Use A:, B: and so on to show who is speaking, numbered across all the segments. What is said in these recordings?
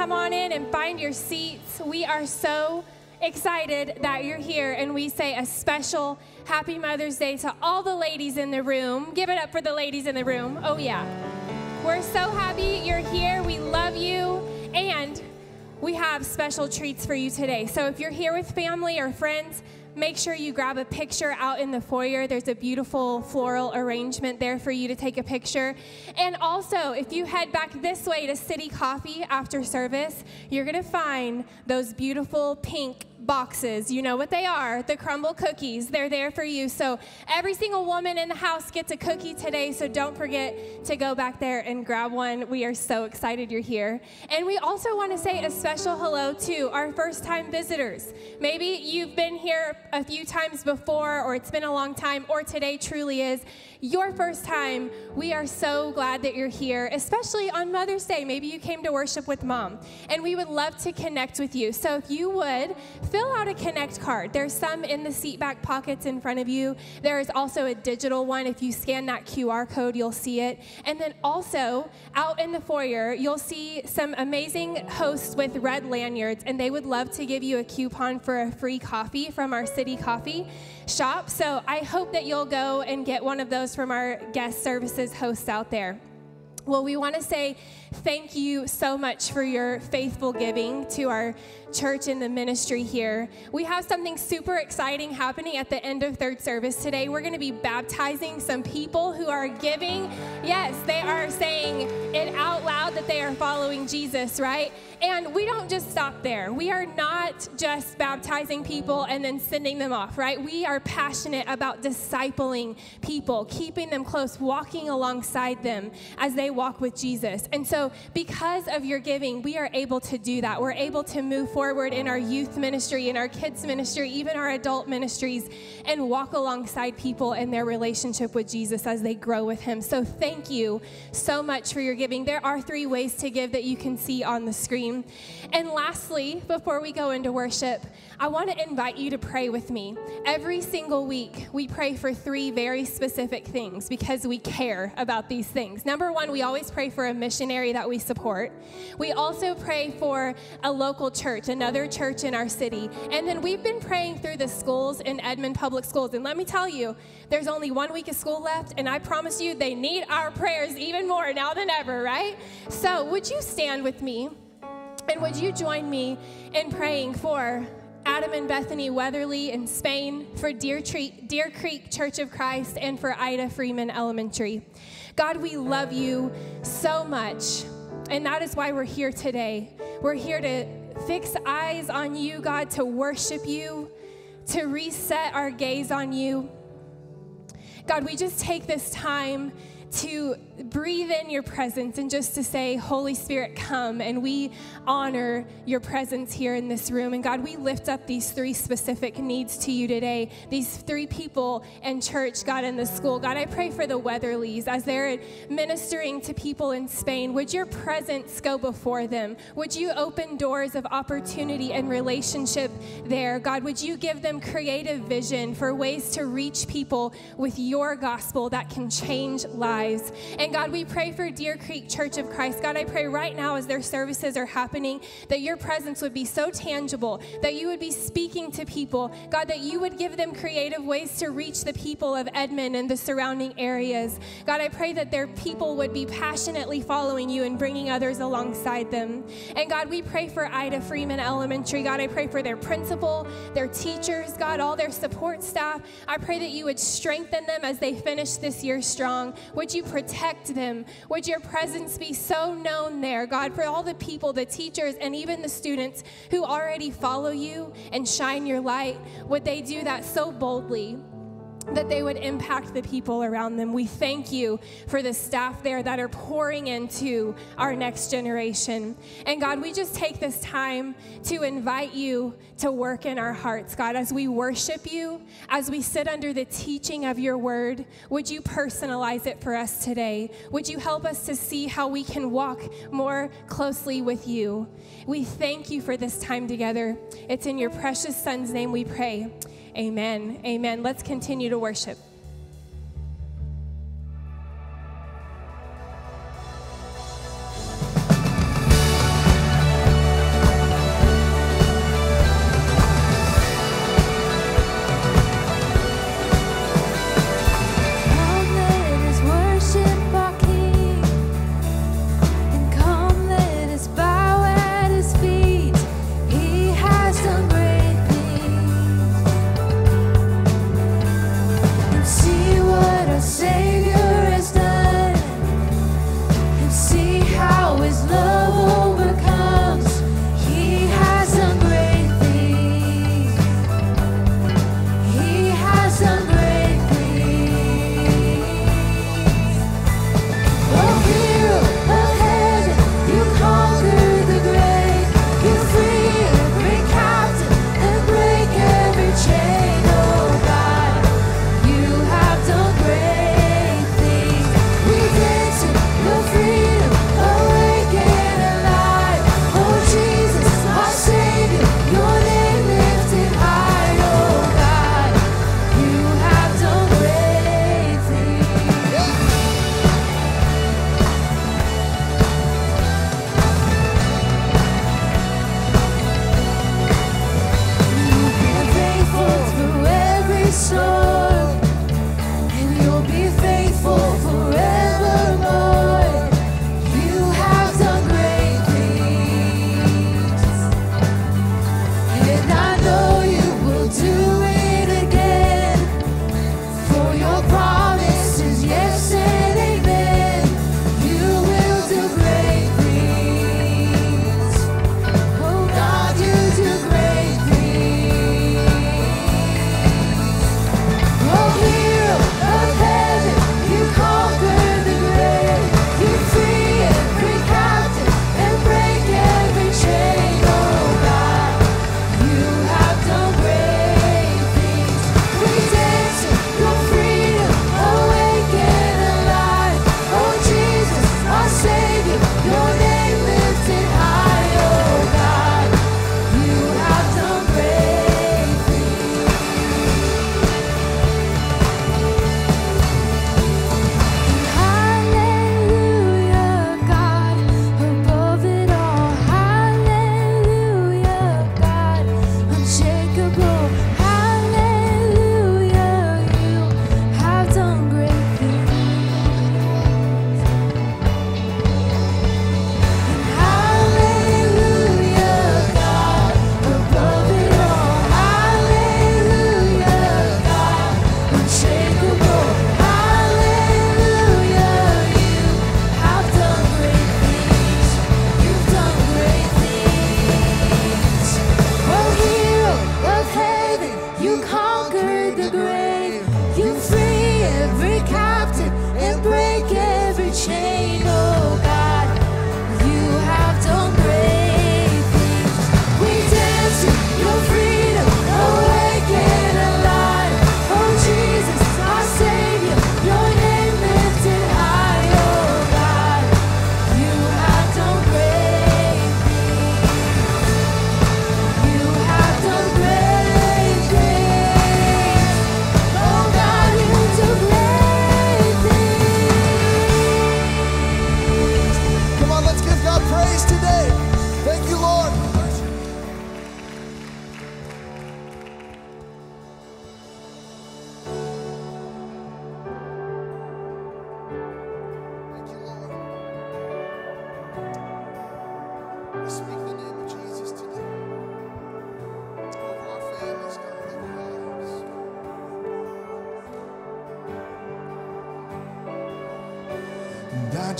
A: come on in and find your seats. We are so excited that you're here, and we say a special Happy Mother's Day to all the ladies in the room. Give it up for the ladies in the room. Oh, yeah. We're so happy you're here. We love you. And we have special treats for you today. So if you're here with family or friends, make sure you grab a picture out in the foyer. There's a beautiful floral arrangement there for you to take a picture. And also, if you head back this way to City Coffee after service, you're going to find those beautiful pink boxes. You know what they are the Crumbl cookies. They're there for you. So every single woman in the house gets a cookie today. So don't forget to go back there and grab one. We are so excited you're here. And we also want to say a special hello to our first time visitors. Maybe you've been here a few times before, or it's been a long time, or today truly is your first time, we are so glad that you're here, especially on Mother's Day. Maybe you came to worship with mom, and we would love to connect with you. So if you would, fill out a Connect card. There's some in the seat back pockets in front of you. There is also a digital one. If you scan that QR code, you'll see it. And then also, out in the foyer, you'll see some amazing hosts with red lanyards, and they would love to give you a coupon for a free coffee from our city coffee shop. So I hope that you'll go and get one of those from our guest services hosts out there. Well, we want to say thank you so much for your faithful giving to our church and the ministry here. We have something super exciting happening at the end of third service today. We're going to be baptizing some people who are giving. Yes, they are saying it out loud that they are following Jesus, right? And we don't just stop there. We are not just baptizing people and then sending them off, right? We are passionate about discipling people, keeping them close, walking alongside them as they walk with Jesus. And so, because of your giving, we are able to do that. We're able to move forward in our youth ministry, in our kids' ministry, even our adult ministries, and walk alongside people in their relationship with Jesus as they grow with Him. So, thank you so much for your giving. There are three ways to give that you can see on the screen. And lastly, before we go into worship, I want to invite you to pray with me. Every single week, we pray for three very specific things because we care about these things. Number one, we always pray for a missionary that we support. We also pray for a local church, another church in our city. And then we've been praying through the schools in Edmond Public Schools. And let me tell you, there's only one week of school left, and I promise you they need our prayers even more now than ever, right? So, would you stand with me? And would you join me in praying for Adam and Bethany Weatherly in Spain, for Deer, Tree, Deer Creek Church of Christ, and for Ida Freeman Elementary? God, we love you so much, and that is why we're here today. We're here to fix eyes on you, God, to worship you, to reset our gaze on you. God, we just take this time to breathe in your presence and just to say, Holy Spirit, come. And we honor your presence here in this room. And God, we lift up these three specific needs to you today. These three people in church, God, in the school. God, I pray for the Weatherleys as they're ministering to people in Spain. Would your presence go before them? Would you open doors of opportunity and relationship there? God, would you give them creative vision for ways to reach people with your gospel that can change lives? And and God, we pray for Deer Creek Church of Christ. God, I pray right now as their services are happening that your presence would be so tangible, that you would be speaking to people. God, that you would give them creative ways to reach the people of Edmond and the surrounding areas. God, I pray that their people would be passionately following you and bringing others alongside them. And God, we pray for Ida Freeman Elementary. God, I pray for their principal, their teachers, God, all their support staff. I pray that you would strengthen them as they finish this year strong. Would you protect protect them. Would your presence be so known there, God, for all the people, the teachers, and even the students who already follow you and shine your light? Would they do that so boldly? That they would impact the people around them. We thank you for the staff there that are pouring into our next generation. And God, we just take this time to invite you to work in our hearts, God, as we worship you, as we sit under the teaching of your word. Would you personalize it for us today? Would you help us to see how we can walk more closely with you? We thank you for this time together. It's in your precious son's name we pray. Amen. Amen. Let's continue to worship.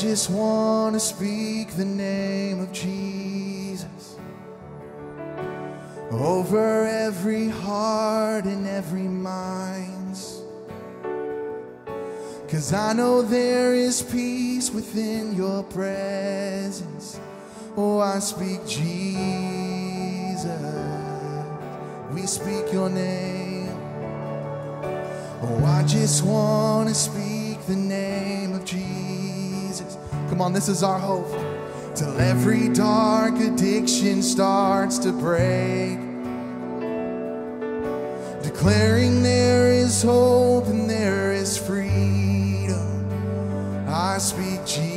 B: just want to speak the name of Jesus over every heart and every mind. Cause I know there is peace within your presence. Oh, I speak Jesus. We speak your name. Oh, I just want to speak Come on, this is our hope. Till every dark addiction starts to break. Declaring there is hope and there is freedom. I speak Jesus.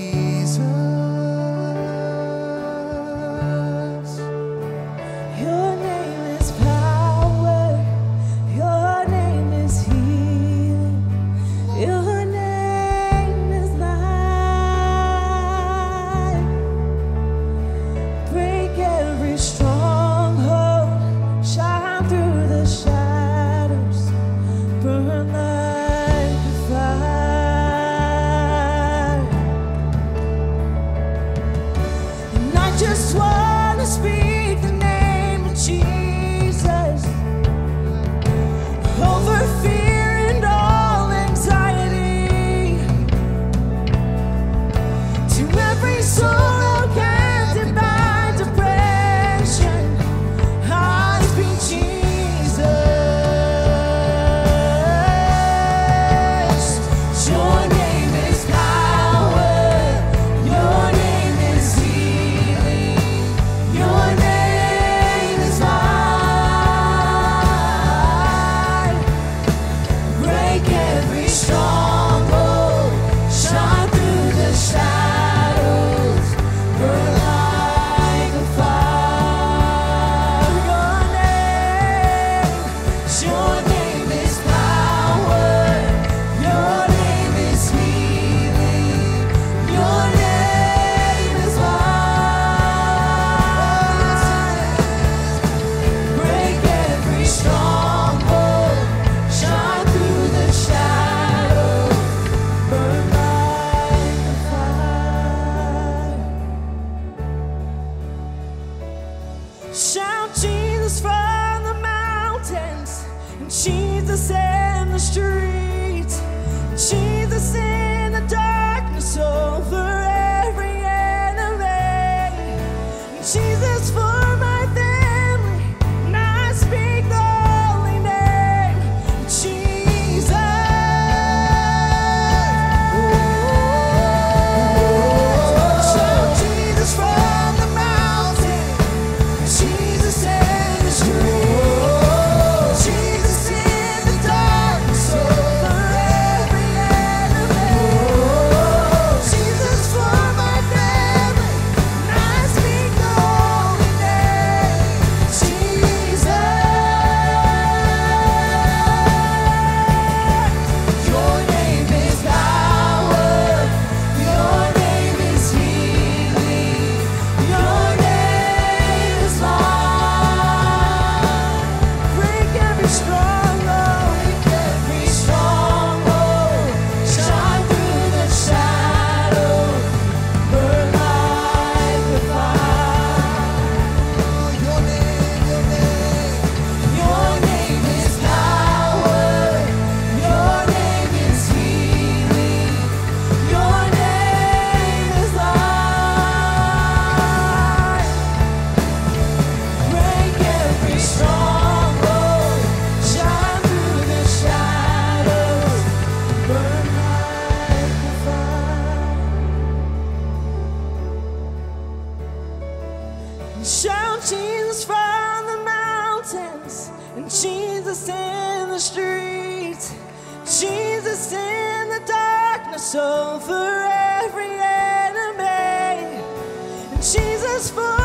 C: so for every enemy. Jesus for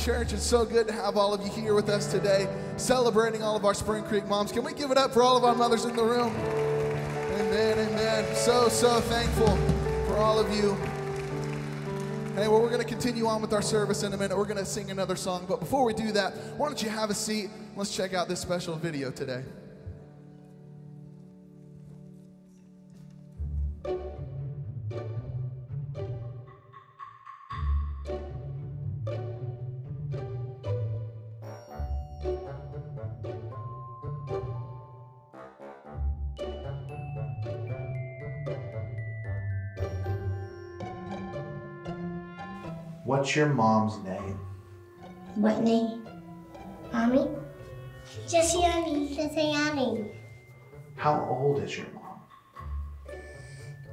D: church. It's so good to have all of you here with us today, celebrating all of our Spring Creek moms. Can we give it up for all of our mothers in the room? Amen, amen. So, so thankful for all of you. Hey, well, we're going to continue on with our service in a minute. We're going to sing another song. But before we do that, why don't you have a seat? Let's check out this special video today.
E: What's your mom's name?
F: Whitney. Mommy? Jessiani. Jessiani.
E: How old is your mom?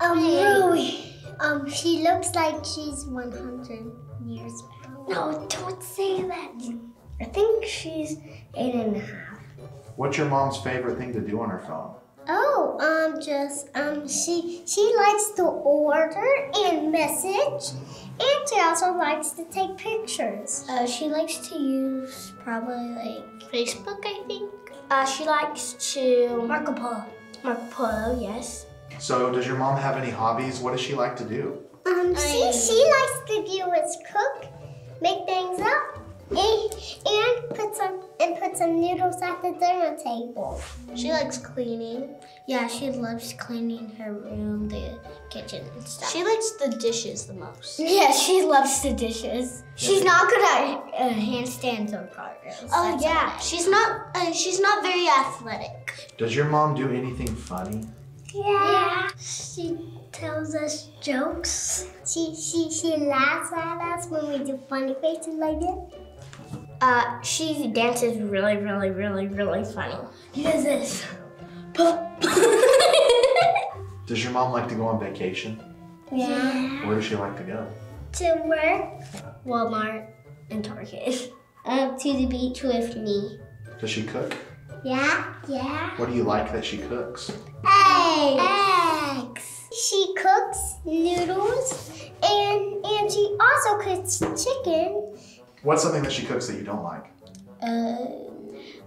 F: Um, Rui. Um, she looks like she's 100 years old. No, don't say that. I think she's eight and a half.
E: What's your mom's favorite thing to do on her phone?
F: Oh, um, just, um, she, she likes to order and message, and she also likes to take pictures. Uh, she likes to use probably like Facebook, I think. Uh, she likes to Marco Polo. Marco Polo, yes.
E: So, does your mom have any hobbies? What does she like to do?
F: Um, she, she likes to do is cook, make things up, and, and put some and put some noodles at the dinner table. She likes cleaning. Yeah, she loves cleaning her room, the kitchen, and stuff.
G: She likes the dishes the most.
F: Yeah, she loves the dishes. She's not good at uh, handstands or cartwheels.
G: Oh
F: That's
G: yeah,
F: all.
G: she's not. Uh, she's not very athletic.
E: Does your mom do anything funny?
F: Yeah. She tells us jokes. She she she laughs at us when we do funny faces like this. Uh, she dances really, really, really, really funny. She does this.
E: Does your mom like to go on vacation?
F: Yeah.
E: Where does she like to go?
F: To work, Walmart, and Target. Up to the beach with me.
E: Does she cook?
F: Yeah, yeah.
E: What do you like that she cooks?
F: Eggs. Eggs. She cooks noodles, and and she also cooks chicken.
E: What's something that she cooks that you don't like?
F: Uh,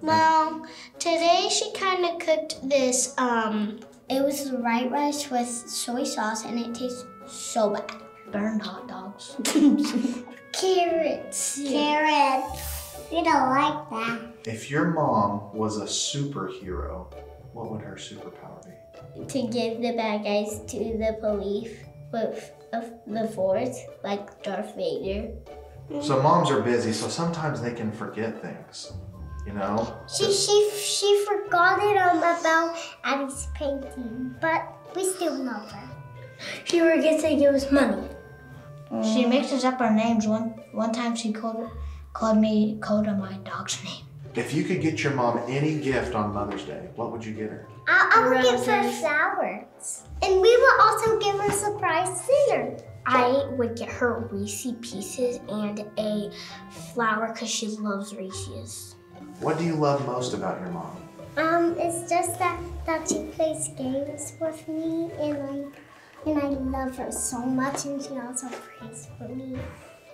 G: Well, today she kind of cooked this. Um,
F: it was white rice with soy sauce, and it tastes so bad.
G: burned hot dogs.
F: Carrots. Carrots. You don't like that.
E: If your mom was a superhero, what would her superpower be?
F: To give the bad guys to the police with of the force, like Darth Vader.
E: So, moms are busy, so sometimes they can forget things. You know?
F: She she she forgot it um about Abby's painting, but we still love her. She forgets to give us money.
H: She mixes up our names. One one time she called called me Coda, my dog's name.
E: If you could get your mom any gift on Mother's Day, what would you get her?
F: I, I will give her flowers, and we will also give her a surprise dinner. I would get her Reese Pieces and a flower because she loves Reese's.
E: What do you love most about your mom?
F: Um, it's just that that she plays games with me, and I and I love her so much, and she also prays for me.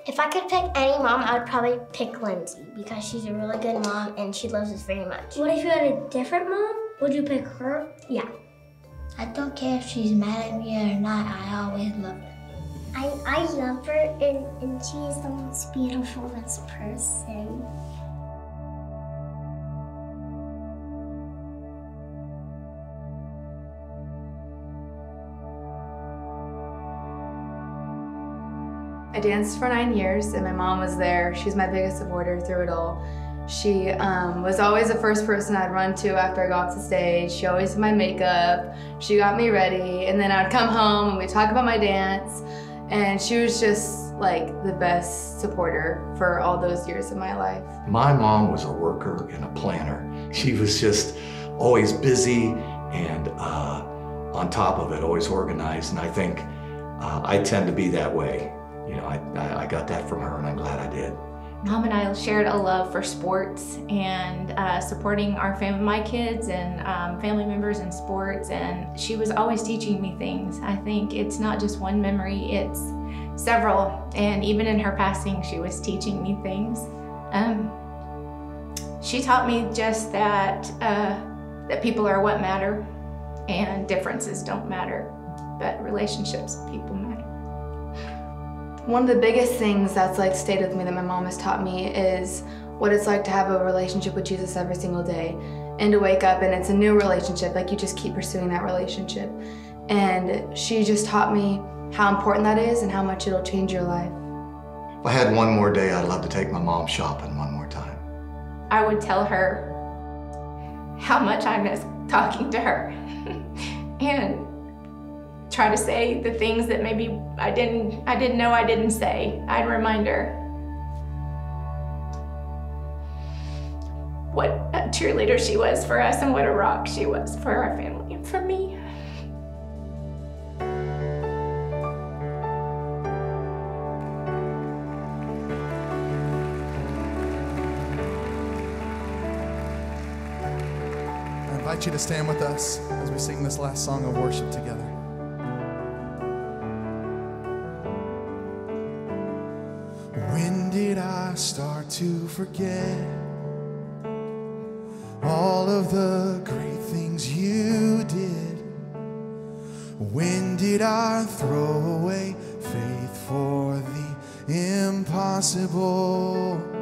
F: If I could pick any mom, I would probably pick Lindsay because she's a really good mom and she loves us very much. What if you had a different mom? Would you pick her? Yeah.
H: I don't care if she's mad at me or not. I always love her.
F: I, I love her, and, and she is the most beautifulest person.
I: I danced for nine years, and my mom was there. She's my biggest supporter through it all. She um, was always the first person I'd run to after I got the stage. She always did my makeup. She got me ready, and then I'd come home and we'd talk about my dance. And she was just like the best supporter for all those years of my life.
J: My mom was a worker and a planner. She was just always busy and uh, on top of it, always organized. And I think uh, I tend to be that way. You know, I, I, I got that from her, and I'm glad I did.
K: Mom and I shared a love for sports and uh, supporting our family, my kids and um, family members in sports. And she was always teaching me things. I think it's not just one memory, it's several. And even in her passing, she was teaching me things. Um, she taught me just that uh, that people are what matter, and differences don't matter, but relationships, people.
I: One of the biggest things that's like stayed with me that my mom has taught me is what it's like to have a relationship with Jesus every single day and to wake up and it's a new relationship. Like you just keep pursuing that relationship. And she just taught me how important that is and how much it'll change your life.
J: If I had one more day, I'd love to take my mom shopping one more time.
K: I would tell her how much I miss talking to her and try to say the things that maybe I didn't I didn't know I didn't say. I'd remind her what a cheerleader she was for us and what a rock she was for our family and for me.
D: I invite you to stand with us as we sing this last song of worship together. Start to forget all of the great things you did? When did I throw away faith for the impossible?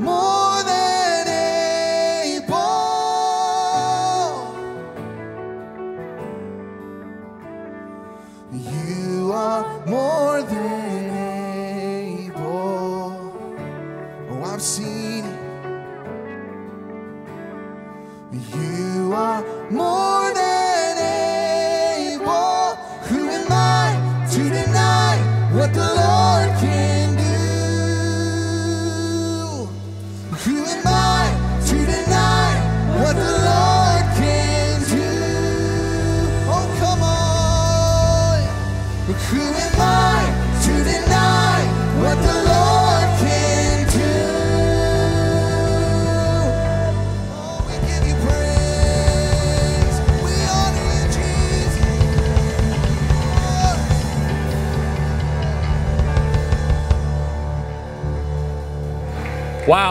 D: more.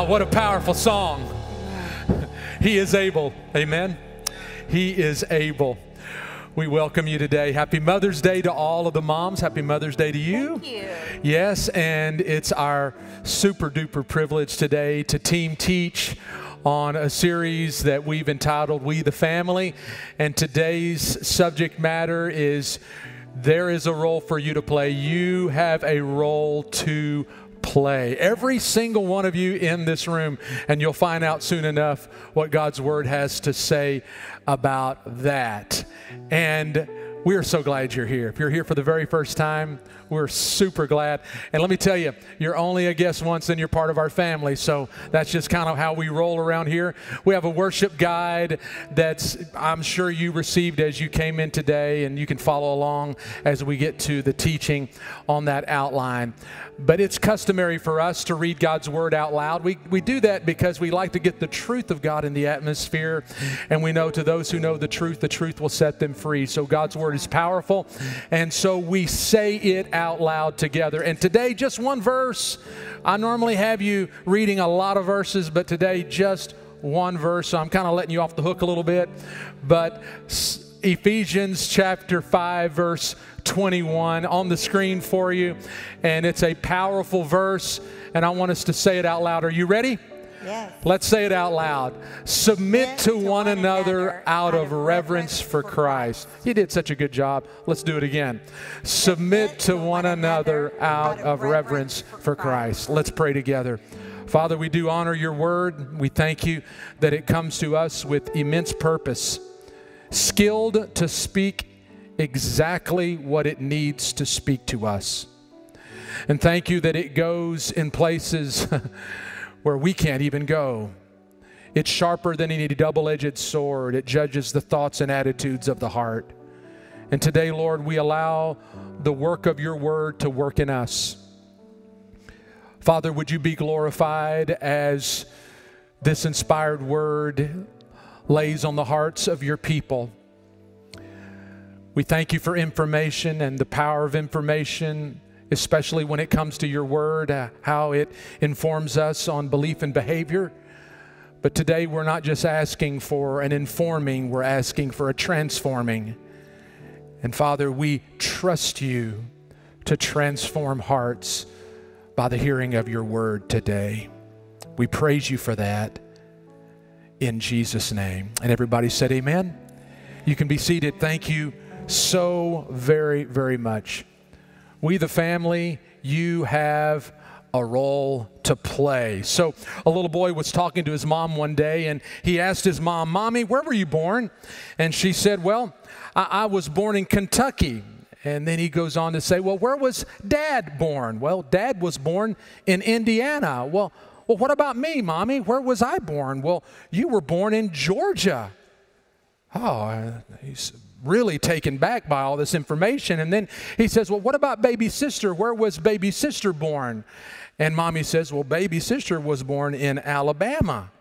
L: Wow, what a powerful song. He is able. Amen. He is able. We welcome you today. Happy Mother's Day to all of the moms. Happy Mother's Day to you.
M: Thank you.
L: Yes, and it's our super duper privilege today to team teach on a series that we've entitled We the Family. And today's subject matter is there is a role for you to play. You have a role to play. Every single one of you in this room, and you'll find out soon enough what God's Word has to say about that. And we are so glad you're here. If you're here for the very first time, we're super glad. And let me tell you, you're only a guest once and you're part of our family. So that's just kind of how we roll around here. We have a worship guide that's, I'm sure you received as you came in today, and you can follow along as we get to the teaching on that outline. But it's customary for us to read God's word out loud. We, we do that because we like to get the truth of God in the atmosphere. And we know to those who know the truth, the truth will set them free. So God's word is powerful. And so we say it out loud together. And today, just one verse. I normally have you reading a lot of verses, but today, just one verse. So I'm kind of letting you off the hook a little bit. But Ephesians chapter 5, verse 21 on the screen for you. And it's a powerful verse, and I want us to say it out loud. Are you ready?
M: Yes.
L: Let's say it out loud. Submit to one another out of reverence for Christ. You did such a good job. Let's do it again. Submit to one another out of reverence for Christ. Let's pray together. Father, we do honor your word. We thank you that it comes to us with immense purpose, skilled to speak exactly what it needs to speak to us. And thank you that it goes in places where we can't even go. It's sharper than any double edged sword, it judges the thoughts and attitudes of the heart. And today, Lord, we allow the work of your word to work in us. Father, would you be glorified as this inspired word lays on the hearts of your people? We thank you for information and the power of information especially when it comes to your word, uh, how it informs us on belief and behavior. But today we're not just asking for an informing, we're asking for a transforming. And Father, we trust you to transform hearts by the hearing of your word today. We praise you for that in Jesus' name. And everybody said, Amen. You can be seated. Thank you so very, very much. We, the family, you have a role to play. So, a little boy was talking to his mom one day, and he asked his mom, Mommy, where were you born? And she said, Well, I, I was born in Kentucky. And then he goes on to say, Well, where was dad born? Well, dad was born in Indiana. Well, well, what about me, mommy? Where was I born? Well, you were born in Georgia. Oh, he's really taken back by all this information. And then he says, Well, what about baby sister? Where was baby sister born? And mommy says, Well, baby sister was born in Alabama.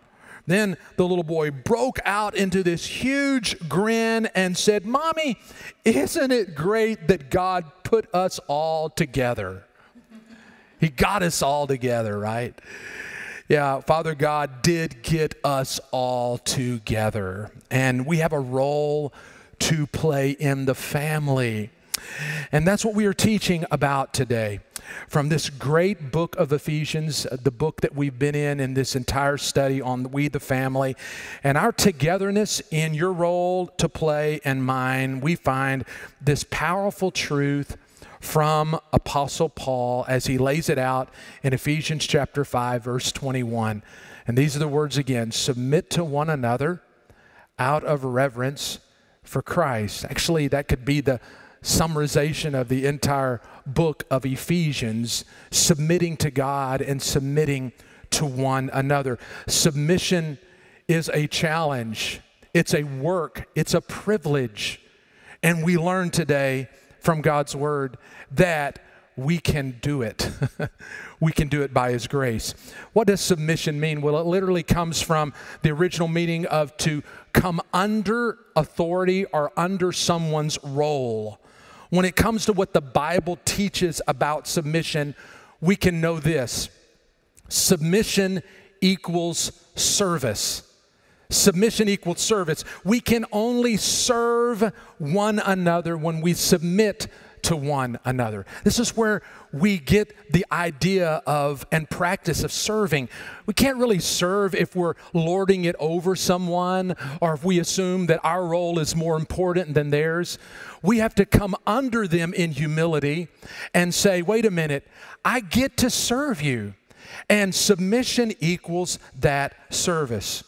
L: Then the little boy broke out into this huge grin and said, Mommy, isn't it great that God put us all together? He got us all together, right? Yeah, Father God did get us all together. And we have a role to play in the family. And that's what we are teaching about today. from this great book of Ephesians, uh, the book that we've been in in this entire study on We the Family. And our togetherness in your role to play and mine, we find this powerful truth from Apostle Paul as he lays it out in Ephesians chapter 5, verse 21. And these are the words again submit to one another out of reverence for Christ. Actually, that could be the summarization of the entire book of Ephesians submitting to God and submitting to one another. Submission is a challenge, it's a work, it's a privilege. And we learn today from God's word that we can do it. we can do it by His grace. What does submission mean? Well, it literally comes from the original meaning of to come under authority or under someone's role. When it comes to what the Bible teaches about submission, we can know this submission equals service. Submission equals service. We can only serve one another when we submit to one another. This is where we get the idea of and practice of serving. We can't really serve if we're lording it over someone or if we assume that our role is more important than theirs. We have to come under them in humility and say, wait a minute, I get to serve you. And submission equals that service.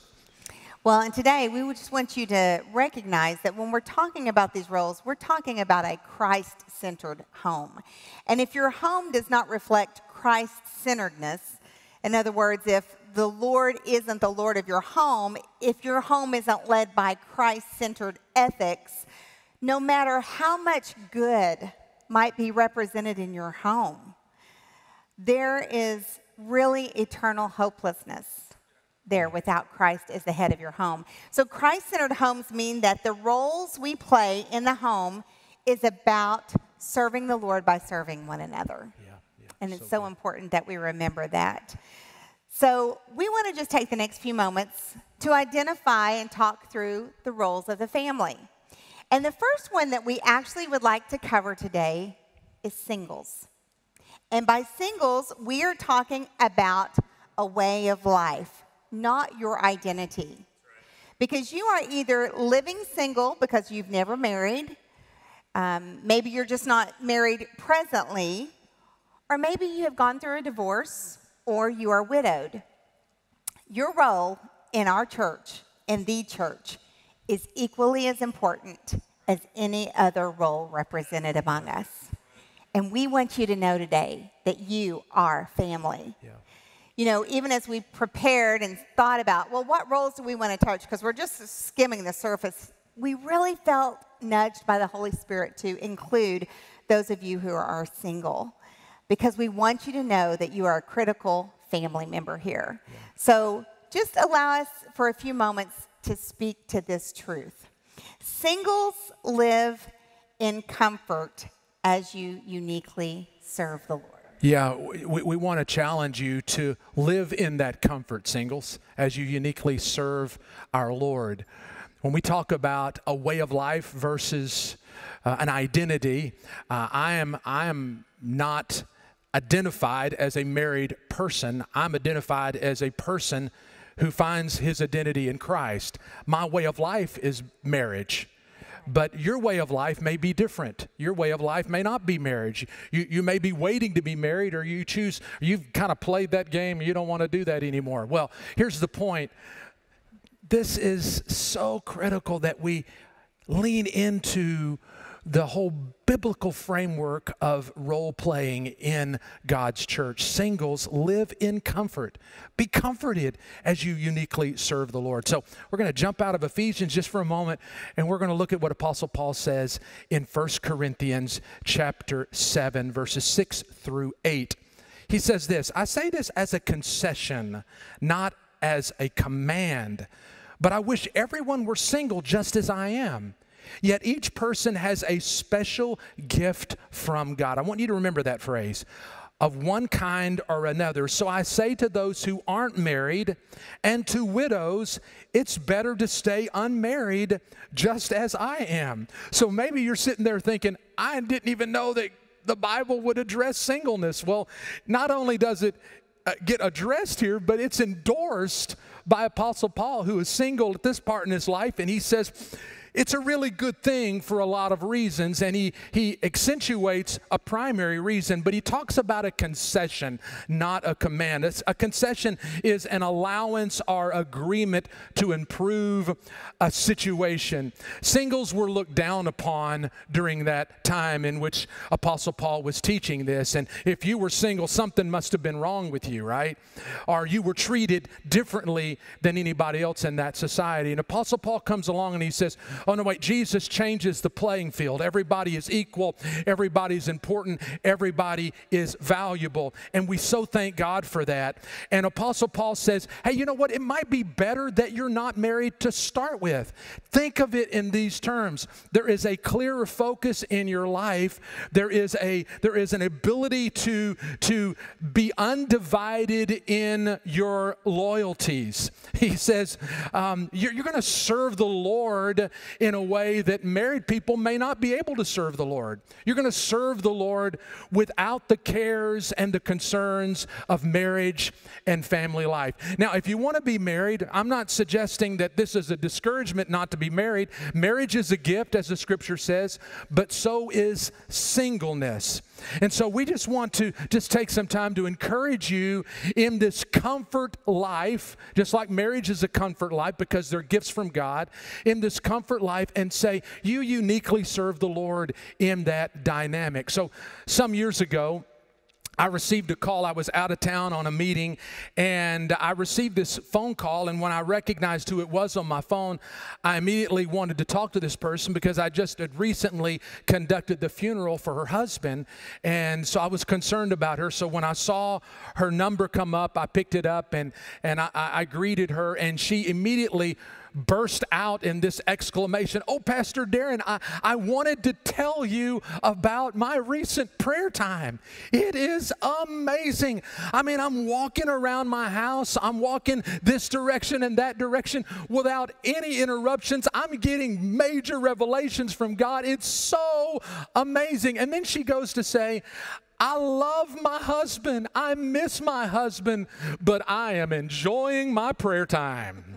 M: Well, and today we just want you to recognize that when we're talking about these roles, we're talking about a Christ centered home. And if your home does not reflect Christ centeredness, in other words, if the Lord isn't the Lord of your home, if your home isn't led by Christ centered ethics, no matter how much good might be represented in your home, there is really eternal hopelessness there without Christ as the head of your home. So, Christ centered homes mean that the roles we play in the home is about serving the Lord by serving one another. Yeah, yeah, and it's so, so important that we remember that. So, we want to just take the next few moments to identify and talk through the roles of the family. And the first one that we actually would like to cover today is singles. And by singles, we are talking about a way of life not your identity. Because you are either living single because you've never married, um, maybe you're just not married presently, or maybe you have gone through a divorce or you are widowed. Your role in our church, in the church, is equally as important as any other role represented among us. And we want you to know today that you are family. Yeah you know, even as we prepared and thought about, well, what roles do we want to touch? Because we're just skimming the surface. We really felt nudged by the Holy Spirit to include those of you who are single because we want you to know that you are a critical family member here. So just allow us for a few moments to speak to this truth. Singles live in comfort as you uniquely serve the Lord.
L: Yeah, we, we want to challenge you to live in that comfort, singles, as you uniquely serve our Lord. When we talk about a way of life versus uh, an identity, uh, I, am, I am not identified as a married person. I'm identified as a person who finds his identity in Christ. My way of life is marriage but your way of life may be different. Your way of life may not be marriage. You, you may be waiting to be married, or you choose, you've kind of played that game, you don't want to do that anymore. Well, here's the point this is so critical that we lean into the whole biblical framework of role playing in God's church. Singles live in comfort. Be comforted as you uniquely serve the Lord. So, we're going to jump out of Ephesians just for a moment and we're going to look at what Apostle Paul says in 1 Corinthians chapter 7 verses 6 through 8. He says this, I say this as a concession, not as a command, but I wish everyone were single just as I am. Yet each person has a special gift from God. I want you to remember that phrase of one kind or another. So I say to those who aren't married and to widows, it's better to stay unmarried just as I am. So maybe you're sitting there thinking, I didn't even know that the Bible would address singleness. Well, not only does it uh, get addressed here, but it's endorsed by Apostle Paul, who is single at this part in his life, and he says, it's a really good thing for a lot of reasons, and he, he accentuates a primary reason, but he talks about a concession, not a command. It's, a concession is an allowance or agreement to improve a situation. Singles were looked down upon during that time in which Apostle Paul was teaching this, and if you were single, something must have been wrong with you, right? Or you were treated differently than anybody else in that society. And Apostle Paul comes along and he says, Oh, no, wait, Jesus changes the playing field. Everybody is equal, everybody's important, everybody is valuable. And we so thank God for that. And Apostle Paul says, hey, you know what? It might be better that you're not married to start with. Think of it in these terms. There is a clearer focus in your life. There is a there is an ability to to be undivided in your loyalties. He says um, you're, you're going to serve the Lord in a way that married people may not be able to serve the Lord. You're going to serve the Lord without the cares and the concerns of marriage and family life. Now, if you want to be married, I'm not suggesting that this is a discouragement not to be married. Marriage is a gift, as the scripture says, but so is singleness. And so we just want to just take some time to encourage you in this comfort life, just like marriage is a comfort life because they're gifts from God, in this comfort life and say, you uniquely serve the Lord in that dynamic. So some years ago, I received a call. I was out of town on a meeting and I received this phone call. And when I recognized who it was on my phone, I immediately wanted to talk to this person because I just had recently conducted the funeral for her husband. And so I was concerned about her. So when I saw her number come up, I picked it up and, and I, I greeted her. And she immediately burst out in this exclamation Oh, Pastor Darren, I, I wanted to tell you about my recent prayer time. It is amazing. I mean, I'm walking around my house, I'm walking this direction and that direction without any interruptions. I'm getting major revelations from God. It's so amazing. And then she goes to say, I love my husband. I miss my husband, but I am enjoying my prayer time.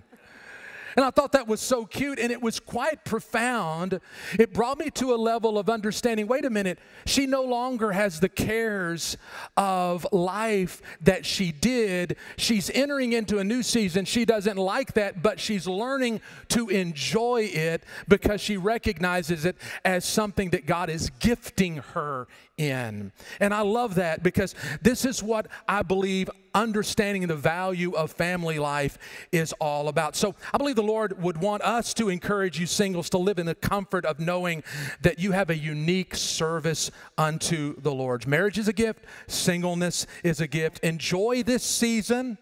L: And I thought that was so cute and it was quite profound. It brought me to a level of understanding wait a minute, she no longer has the cares of life that she did. She's entering into a new season. She doesn't like that, but she's learning to enjoy it because she recognizes it as something that God is gifting her in. And I love that because this is what I believe understanding the value of family life is all about. So I believe the Lord would want us to encourage you singles to live in the comfort of knowing that you have a unique service unto the Lord. Marriage is a gift, singleness is a gift. Enjoy this season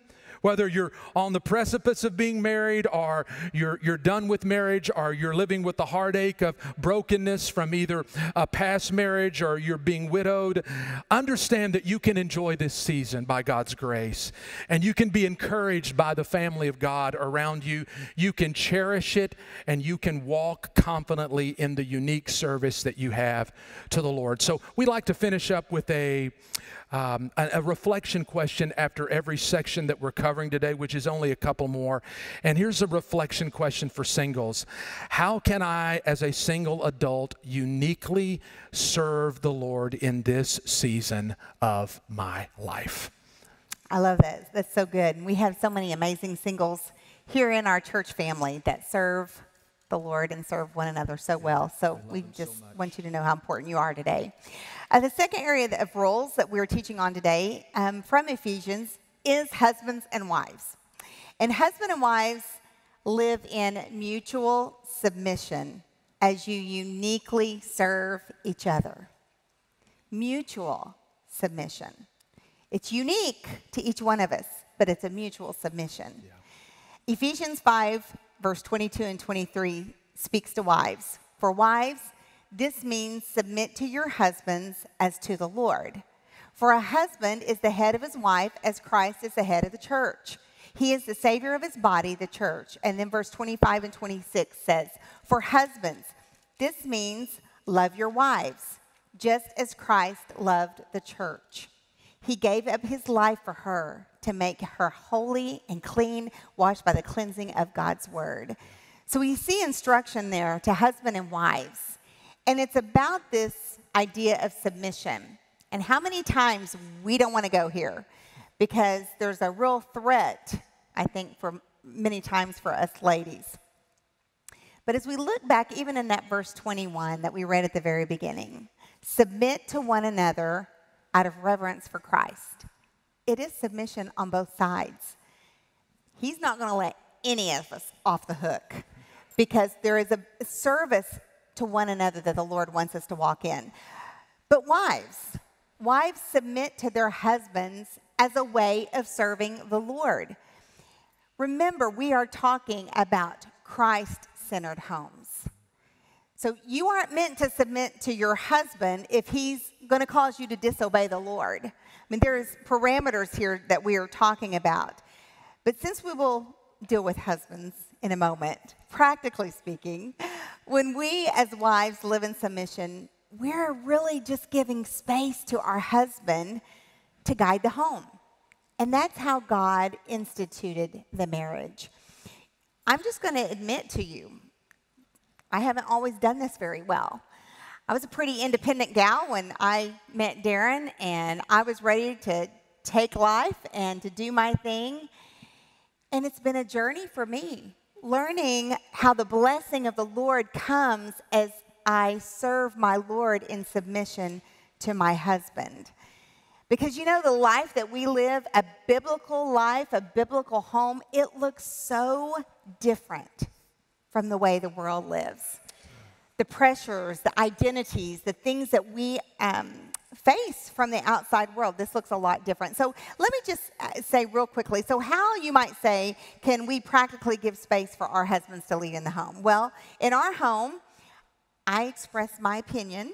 L: whether you're on the precipice of being married, or you're, you're done with marriage, or you're living with the heartache of brokenness from either a past marriage or you're being widowed, understand that you can enjoy this season by God's grace. And you can be encouraged by the family of God around you. You can cherish it, and you can walk confidently in the unique service that you have to the Lord. So we like to finish up with a um, a, a, reflection question after every section that we're covering today, which is only a couple more. And here's a reflection question for singles How can I, as a single adult, uniquely serve the Lord in this season of my life?
M: I love that. That's so good. And we have so many amazing singles here in our church family that serve the Lord and serve one another so well. So we just so want you to know how important you are today. Uh, the second area of roles that we're teaching on today um, from Ephesians is husbands and wives. And husband and wives live in mutual submission as you uniquely serve each other. Mutual submission. It's unique to each one of us, but it's a mutual submission. Yeah. Ephesians 5 verse 22 and 23 speaks to wives. For wives, this means submit to your husbands as to the Lord. For a husband is the head of his wife, as Christ is the head of the church. He is the Savior of his body, the church. And then verse 25 and 26 says, For husbands, this means love your wives just as Christ loved the church. He gave up his life for her to make her holy and clean, washed by the cleansing of God's word. So we see instruction there to husband and wives. And it's about this idea of submission. And how many times we don't want to go here because there's a real threat, I think, for many times for us ladies. But as we look back, even in that verse 21 that we read at the very beginning, submit to one another out of reverence for Christ. It is submission on both sides. He's not going to let any of us off the hook because there is a service to one another that the Lord wants us to walk in. But wives, wives submit to their husbands as a way of serving the Lord. Remember, we are talking about Christ centered homes. So you aren't meant to submit to your husband if he's going to cause you to disobey the Lord. I mean, there's parameters here that we are talking about. But since we will deal with husbands in a moment, practically speaking, when we as wives live in submission, we're really just giving space to our husband to guide the home. And that's how God instituted the marriage. I'm just going to admit to you, I haven't always done this very well. I was a pretty independent gal when I met Darren, and I was ready to take life and to do my thing. And it's been a journey for me, learning how the blessing of the Lord comes as I serve my Lord in submission to my husband. Because you know, the life that we live, a biblical life, a biblical home, it looks so different from the way the world lives. The pressures, the identities, the things that we um, face from the outside world, this looks a lot different. So let me just uh, say real quickly so, how you might say, can we practically give space for our husbands to lead in the home? Well, in our home, I express my opinion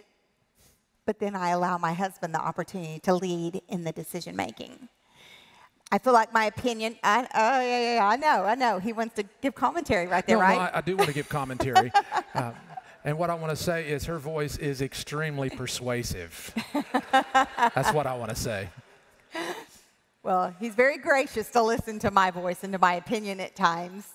M: but then I allow my husband the opportunity to lead in the decision making. I feel like my opinion. I, oh yeah, yeah, I know, I know. He wants to give commentary right there,
L: no,
M: right?
L: No, I, I, do want to give commentary. uh, and what I want to say is her voice is extremely persuasive. That's what I want to say.
M: Well, he's very gracious to listen to my voice and to my opinion at times.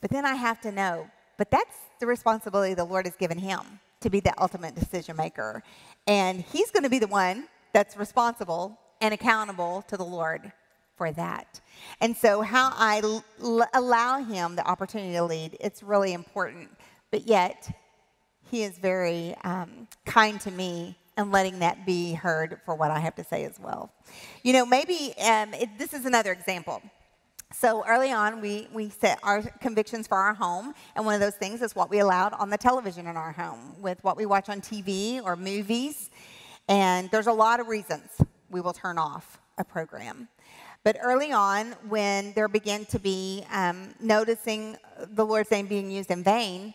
M: But then I have to know, but that's the responsibility the Lord has given him to be the ultimate decision maker. And he's going to be the one that's responsible and accountable to the Lord for that. And so, how I l- allow him the opportunity to lead, it's really important. But yet, he is very um, kind to me and letting that be heard for what I have to say as well. You know, maybe um, it, this is another example. So early on, we, we set our convictions for our home, and one of those things is what we allowed on the television in our home, with what we watch on TV or movies. And there's a lot of reasons we will turn off a program. But early on, when there began to be um, noticing the Lord's name being used in vain,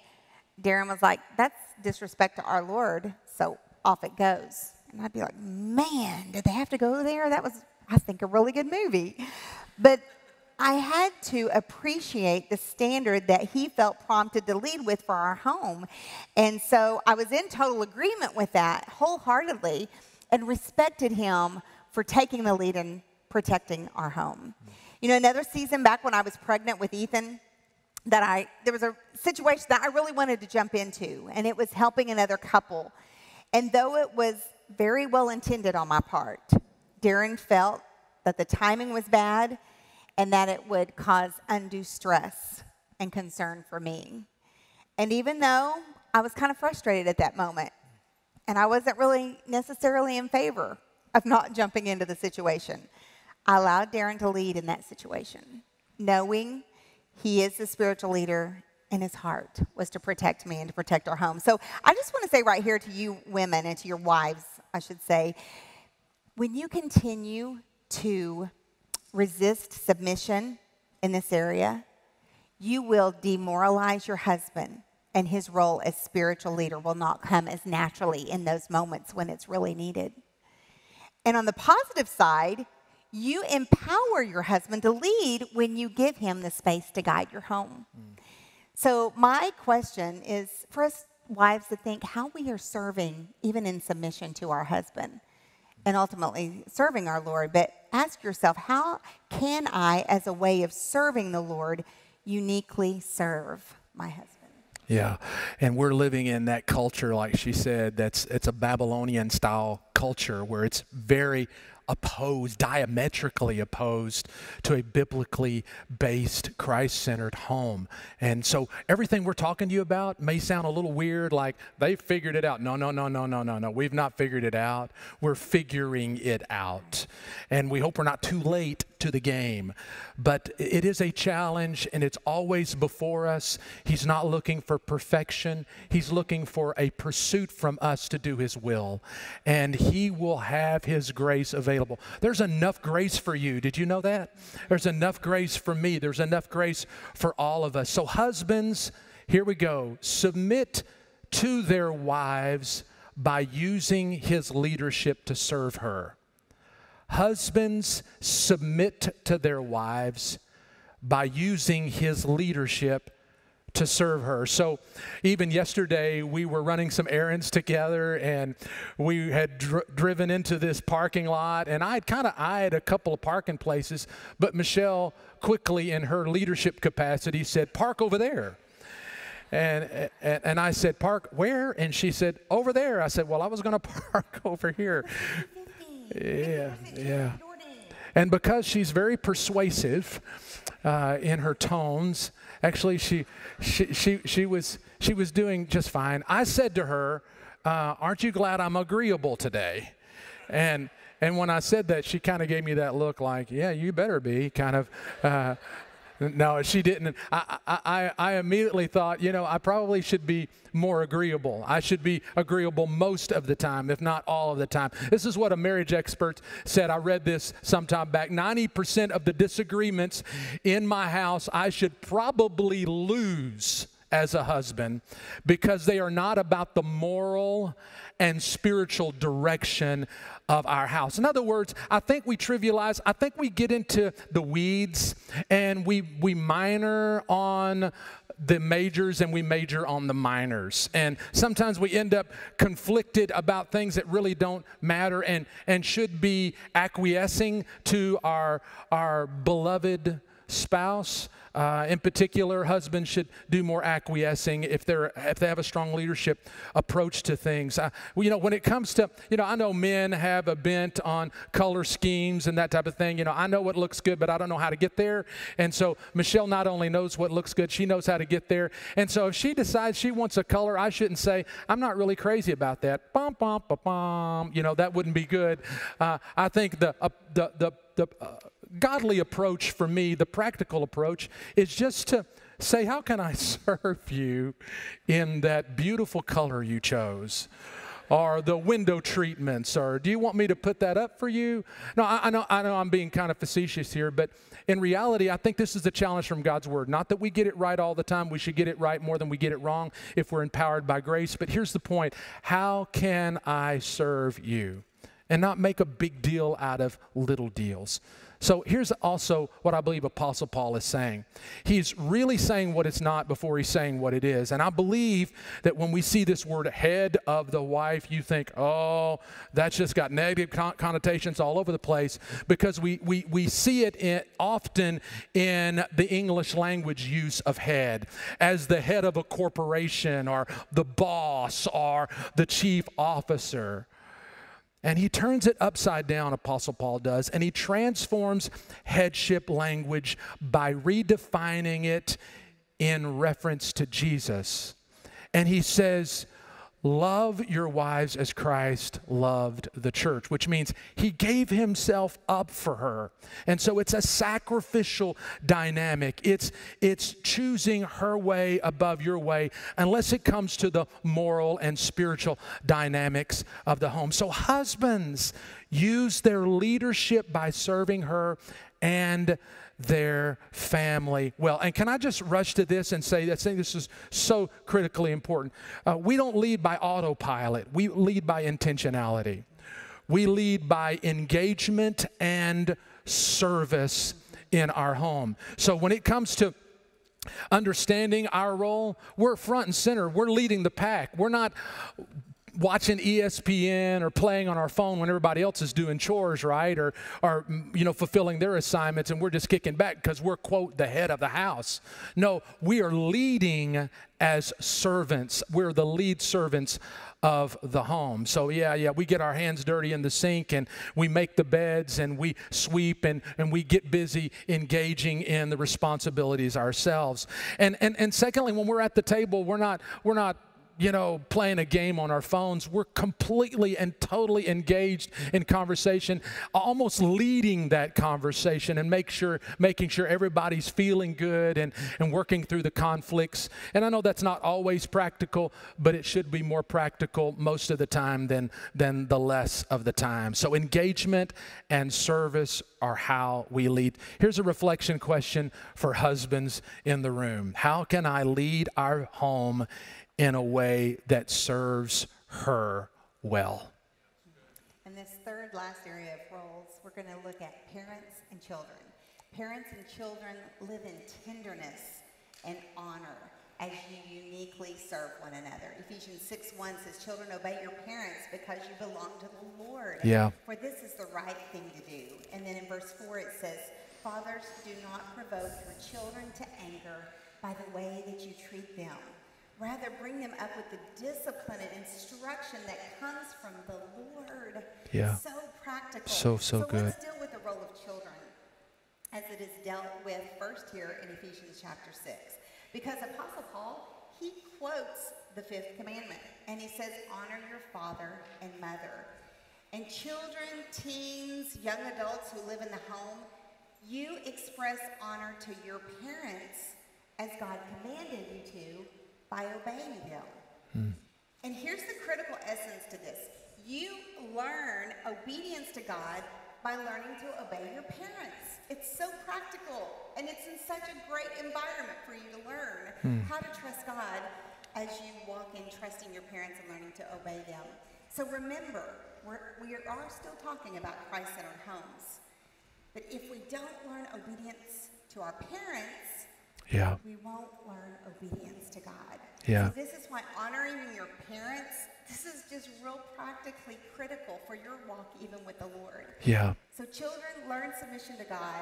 M: Darren was like, that's disrespect to our Lord, so off it goes. And I'd be like, man, did they have to go there? That was, I think, a really good movie. But I had to appreciate the standard that he felt prompted to lead with for our home. And so I was in total agreement with that wholeheartedly and respected him for taking the lead in protecting our home. You know, another season back when I was pregnant with Ethan, that I there was a situation that I really wanted to jump into, and it was helping another couple. And though it was very well intended on my part, Darren felt that the timing was bad and that it would cause undue stress and concern for me. And even though I was kind of frustrated at that moment, and I wasn't really necessarily in favor of not jumping into the situation, I allowed Darren to lead in that situation, knowing he is the spiritual leader and his heart was to protect me and to protect our home. So I just want to say right here to you women and to your wives, I should say, when you continue to resist submission in this area, you will demoralize your husband, and his role as spiritual leader will not come as naturally in those moments when it's really needed. And on the positive side, you empower your husband to lead when you give him the space to guide your home. Mm. So, my question is for us wives to think how we are serving, even in submission to our husband, and ultimately serving our Lord. But ask yourself, how can I, as a way of serving the Lord, uniquely serve my husband?
L: Yeah, and we're living in that culture, like she said. That's it's a Babylonian style culture where it's very opposed, diametrically opposed to a biblically based, Christ centered home. And so everything we're talking to you about may sound a little weird, like they figured it out. No, no, no, no, no, no, no. We've not figured it out. We're figuring it out. And we hope we're not too late to the game. But it is a challenge and it's always before us. He's not looking for perfection, He's looking for a pursuit from us to do His will. And He will have His grace available. There's enough grace for you. Did you know that? There's enough grace for me. There's enough grace for all of us. So, husbands, here we go. Submit to their wives by using His leadership to serve her. Husbands submit to their wives by using his leadership to serve her. So, even yesterday, we were running some errands together and we had dr- driven into this parking lot. And I'd kind of eyed a couple of parking places, but Michelle quickly, in her leadership capacity, said, Park over there. And, and, and I said, Park where? And she said, Over there. I said, Well, I was going to park over here. Yeah, yeah. And because she's very persuasive uh, in her tones, actually, she, she, she, she, was, she was doing just fine. I said to her, uh, Aren't you glad I'm agreeable today? And, and when I said that, she kind of gave me that look like, Yeah, you better be, kind of. Uh, no, she didn't. I, I, I immediately thought, you know, I probably should be more agreeable. I should be agreeable most of the time, if not all of the time. This is what a marriage expert said. I read this sometime back. 90% of the disagreements in my house, I should probably lose as a husband because they are not about the moral and spiritual direction of our house. In other words, I think we trivialize, I think we get into the weeds and we, we minor on the majors and we major on the minors. And sometimes we end up conflicted about things that really don't matter and, and should be acquiescing to our, our beloved spouse. Uh, in particular, husbands should do more acquiescing if they're if they have a strong leadership approach to things. You know, when it comes to you know, I know men have a bent on color schemes and that type of thing. You know, I know what looks good, but I don't know how to get there. And so Michelle not only knows what looks good, she knows how to get there. And so if she decides she wants a color, I shouldn't say I'm not really crazy about that. Bum bum bum bum. You know, that wouldn't be good. Uh, I think the uh, the the the uh, godly approach for me, the practical approach, is just to say, How can I serve you in that beautiful color you chose? Or the window treatments, or do you want me to put that up for you? No, I, I, know, I know I'm being kind of facetious here, but in reality, I think this is the challenge from God's Word. Not that we get it right all the time, we should get it right more than we get it wrong if we're empowered by grace. But here's the point How can I serve you? And not make a big deal out of little deals. So here's also what I believe Apostle Paul is saying. He's really saying what it's not before he's saying what it is. And I believe that when we see this word head of the wife, you think, oh, that's just got negative connotations all over the place because we, we, we see it in, often in the English language use of head as the head of a corporation or the boss or the chief officer. And he turns it upside down, Apostle Paul does, and he transforms headship language by redefining it in reference to Jesus. And he says, Love your wives as Christ loved the church, which means he gave himself up for her. And so it's a sacrificial dynamic. It's, it's choosing her way above your way, unless it comes to the moral and spiritual dynamics of the home. So, husbands use their leadership by serving her and their family well. And can I just rush to this and say that this is so critically important. Uh, we don't lead by autopilot, we lead by intentionality. We lead by engagement and service in our home. So when it comes to understanding our role, we're front and center. We're leading the pack. We're not watching ESPN or playing on our phone when everybody else is doing chores, right? Or, or mm, you know, fulfilling their assignments and we're just kicking back because we're, quote, the head of the house. No, we are leading as servants. We're the lead servants of the home. So yeah, yeah, we get our hands dirty in the sink and we make the beds and we sweep and, and we get busy engaging in the responsibilities ourselves. And and and secondly, when we're at the table, we're not we're not you know, playing a game on our phones. We're completely and totally engaged in conversation, almost leading that conversation and make sure, making sure everybody's feeling good and, and working through the conflicts. And I know that's not always practical, but it should be more practical most of the time than, than the less of the time. So engagement and service are how we lead. Here's a reflection question for husbands in the room. How can I lead our home in a way that serves her well.
M: In this third last area of roles, we're going to look at parents and children. Parents and children live in tenderness and honor as you uniquely serve one another. Ephesians 6 1 says, Children, obey your parents because you belong to the Lord.
L: Yeah.
M: For this is the right thing to do. And then in verse 4 it says, Fathers, do not provoke your children to anger by the way that you treat them. Rather, bring them up with the discipline and instruction that comes from the Lord.
L: Yeah.
M: So practical.
L: So, so good.
M: Let's deal with the role of children as it is dealt with first here in Ephesians chapter 6. Because Apostle Paul, he quotes the fifth commandment and he says, Honor your father and mother. And children, teens, young adults who live in the home, you express honor to your parents as God commanded by obeying them.
L: Hmm.
M: And here's the critical essence to this you learn obedience to God by learning to obey your parents. It's so practical, and it's in such a great environment for you to learn
L: Hmm.
M: how to trust God as you walk in trusting your parents and learning to obey them. So remember, we're, we are still talking about Christ in our homes. But if we don't learn obedience to our parents,
L: Yeah.
M: we won't learn obedience to God.
L: Yeah.
M: So this is why honoring your parents, this is just real practically critical for your walk even with the Lord.
L: Yeah.
M: So children learn submission to God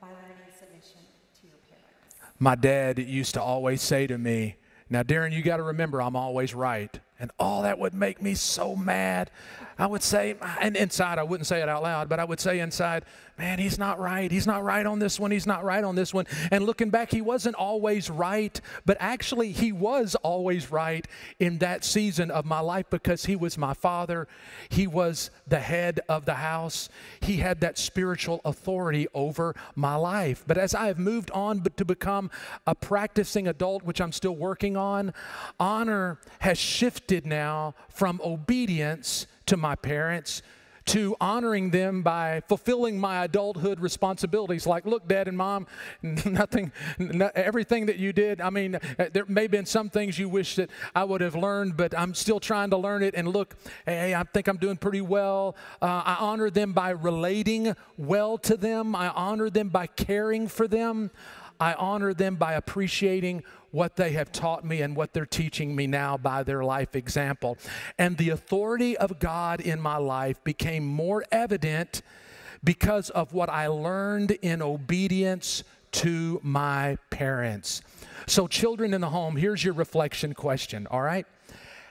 M: by learning submission to your parents.
L: My dad used to always say to me, Now, Darren, you got to remember I'm always right. And all that would make me so mad. I would say, and inside, I wouldn't say it out loud, but I would say inside, man, he's not right. He's not right on this one. He's not right on this one. And looking back, he wasn't always right, but actually, he was always right in that season of my life because he was my father. He was the head of the house. He had that spiritual authority over my life. But as I have moved on to become a practicing adult, which I'm still working on, honor has shifted now from obedience to my parents to honoring them by fulfilling my adulthood responsibilities. Like look dad and mom nothing no, everything that you did i mean uh, there may have been some things you wish that i would have learned but i'm still trying to learn it. And look hey i think i'm doing pretty well. Uh, i honor them by relating well to them. I honor them by caring for them. I honor them by appreciating what they have taught me and what they're teaching me now by their life example. And the authority of God in my life became more evident because of what I learned in obedience to my parents. So, children in the home, here's your reflection question, all right?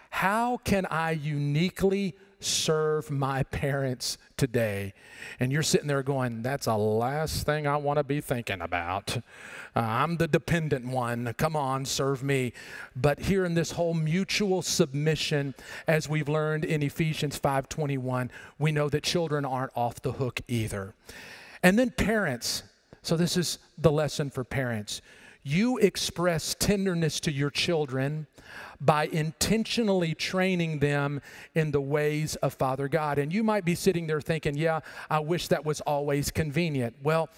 L: How can I uniquely serve my parents today? And you're sitting there going, that's the last thing I want to be thinking about. Uh, I'm the dependent one. Come on, serve me. But here in this whole mutual submission, as we've learned in Ephesians 5:21, we know that children aren't off the hook either. And then parents. So this is the lesson for parents. You express tenderness to your children by intentionally training them in the ways of Father God. And you might be sitting there thinking, yeah, I wish that was always convenient. Well,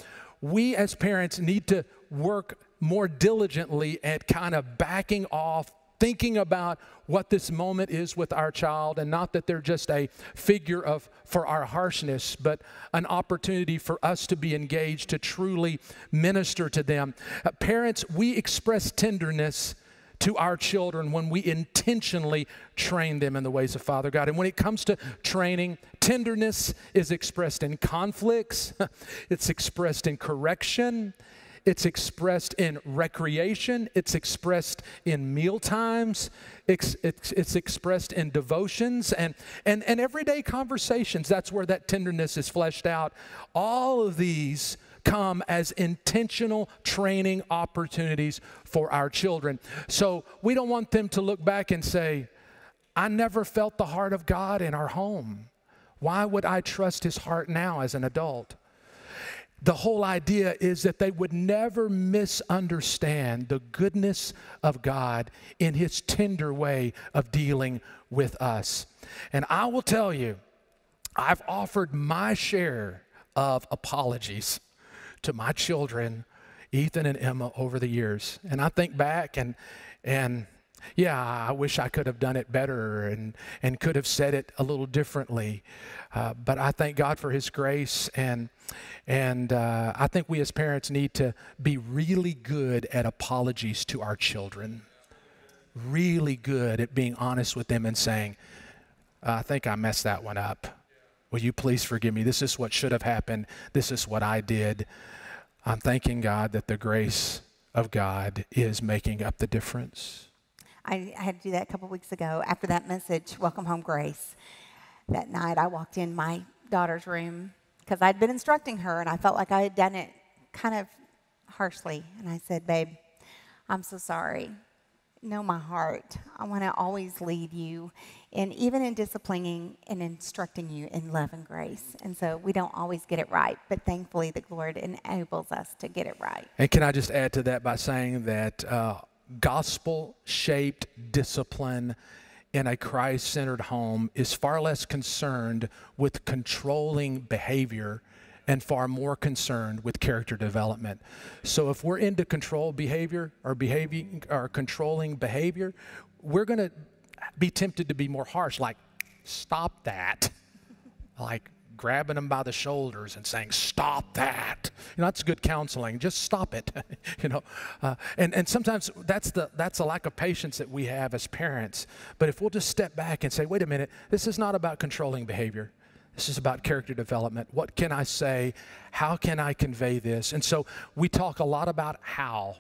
L: we as parents need to work more diligently at kind of backing off thinking about what this moment is with our child, and not that they're just a figure of for our harshness, but an opportunity for us to be engaged to truly minister to them. Uh, parents, we express tenderness to our children when we intentionally train them in the ways of Father God. And when it comes to training, tenderness is expressed in conflicts, it's expressed in correction, it's expressed in recreation, it's expressed in meal times, it's, it's, it's, expressed in devotions and, and, and everyday conversations. That's where that tenderness is fleshed out. All of these come as intentional training opportunities for our children. So we don't want them to look back and say, I never felt the heart of God in our home. Why would I trust his heart now as an adult? The whole idea is that they would never misunderstand the goodness of God in His tender way of dealing with us. And I will tell you, I've offered my share of apologies to my children, Ethan and Emma, over the years. And I think back and, and, yeah, I wish I could have done it better and, and could have said it a little differently. Uh, but I thank God for His grace, and, and uh, I think we as parents need to be really good at apologies to our children. Really good at being honest with them and saying, I think I messed that one up. Will you please forgive me? This is what should have happened. This is what I did. I'm thanking God that the grace of God is making up the difference.
M: I, I had to do that a couple weeks ago after that message, Welcome Home Grace. That night, I walked in my daughter's room because I'd been instructing her and I felt like I had done it kind of harshly. And I said, Babe, I'm so sorry. Know my heart. I want to always lead you, and even in disciplining and instructing you in love and grace. And so we don't always get it right, but thankfully the Lord enables us to get it right.
L: And can I just add to that by saying that uh, gospel shaped discipline in a Christ centered home is far less concerned with controlling behavior and far more concerned with character development. So if we're into control behavior or behaving or controlling behavior, we're going to be tempted to be more harsh like stop that. Like grabbing them by the shoulders and saying, Stop that. You know, that's good counseling. Just stop it. you know, uh, and, and sometimes that's the, that's a lack of patience that we have as parents. But if we'll just step back and say, Wait a minute, this is not about controlling behavior. This is about character development. What can I say? How can I convey this? And so we talk a lot about how.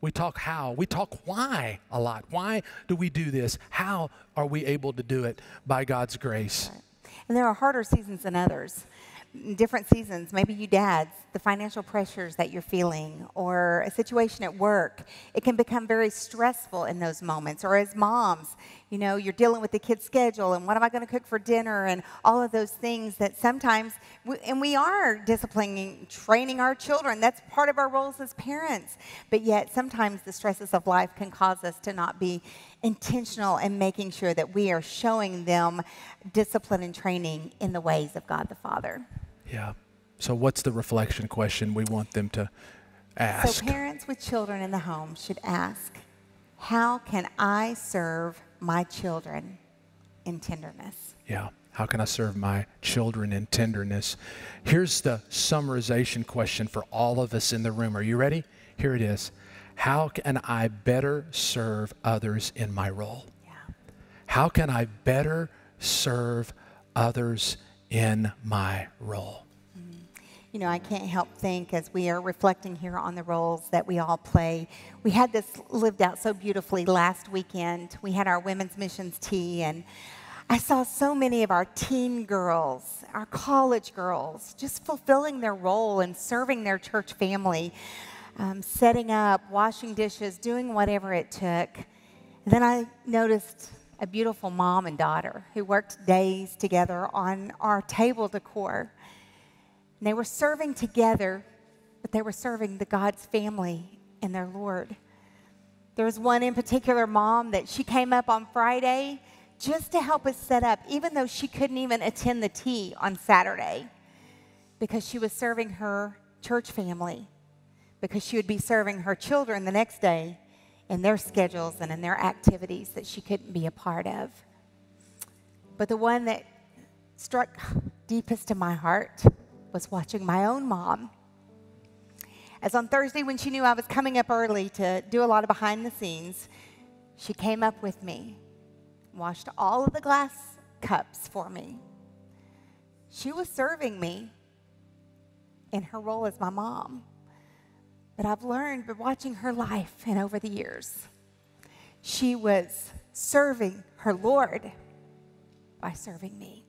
L: We talk how. We talk why a lot. Why do we do this? How are we able to do it by God's grace?
M: And there are harder seasons than others. Different seasons, maybe you dads, the financial pressures that you're feeling, or a situation at work, it can become very stressful in those moments. Or as moms, you know, you're dealing with the kid's schedule and what am I going to cook for dinner and all of those things that sometimes, we, and we are disciplining, training our children. That's part of our roles as parents. But yet, sometimes the stresses of life can cause us to not be intentional in making sure that we are showing them discipline and training in the ways of God the Father.
L: Yeah. So, what's the reflection question we want them to ask?
M: So, parents with children in the home should ask, How can I serve my children in tenderness?
L: Yeah. How can I serve my children in tenderness? Here's the summarization question for all of us in the room. Are you ready? Here it is. How can I better serve others in my role? Yeah. How can I better serve others in my role?
M: You know, I can't help think as we are reflecting here on the roles that we all play. We had this lived out so beautifully last weekend. We had our women's missions tea, and I saw so many of our teen girls, our college girls, just fulfilling their role and serving their church family um, setting up, washing dishes, doing whatever it took. And then I noticed a beautiful mom and daughter who worked days together on our table decor. And they were serving together, but they were serving the God's family and their Lord. There was one in particular mom that she came up on Friday just to help us set up, even though she couldn't even attend the tea on Saturday because she was serving her church family because she would be serving her children the next day in their schedules and in their activities that she couldn't be a part of. But the one that struck deepest in my heart was watching my own mom. As on Thursday, when she knew I was coming up early to do a lot of behind the scenes, she came up with me, washed all of the glass cups for me. She was serving me in her role as my mom. But I've learned by watching her life and over the years, she was serving her Lord by serving me.